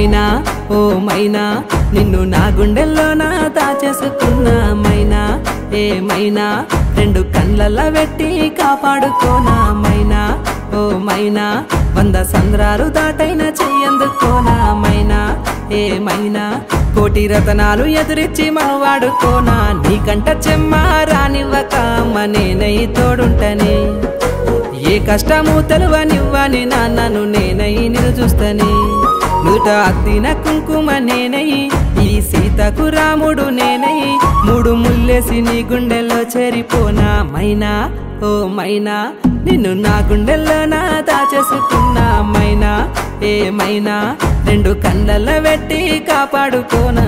మైనా ఓ మైనా నిన్ను నా గుండెల్లో నా దాచేసుకున్నా మైనా ఏ మైనా రెండు కళ్ళల్లో పెట్టి కాపాడుకోనా మైనా ఓ మైనా వంద సంద్రాలు దాటైన చెయ్యందుకోనా మైనా ఏ మైనా కోటి రతనాలు ఎదురిచ్చి మనవాడుకోనా నీకంట చెమ్మ రానివ్వక అమ్మ నేనై తోడుంటనే. ఏ కష్టము తెలువనివ్వని నాన్నను నేనై నిన్ను చూస్తనే నుట అత్తిన కుంకుమ నేనై ఈ సీతకు రాముడు నేనై మూడు ముల్లేసి నీ గుండెల్లో చేరిపోనా మైనా? ఓ మైనా నిన్ను నా గుండెల్లో నా దాచేసుకున్నా మైనా? ఏమైనా రెండు కళ్ళల్లో పెట్టి కాపాడుకోనా?